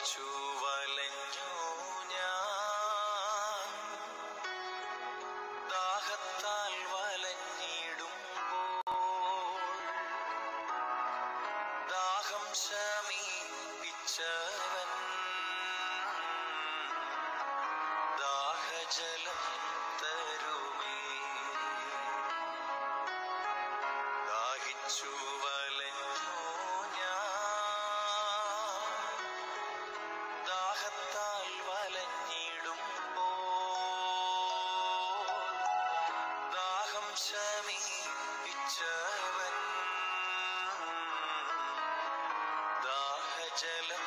ദാഹിച്ചു വലഞ്ഞു ഞാൻ. ദാഹത്താൽ വലഞ്ഞിടുമ്പോൾ ദാഹം ശമിപ്പിച്ചവൻ. ദാഹജലം തരുമേ. ദാഹിച്ചു ദാഹം ശമിപ്പിച്ചവൻ ദാഹജലം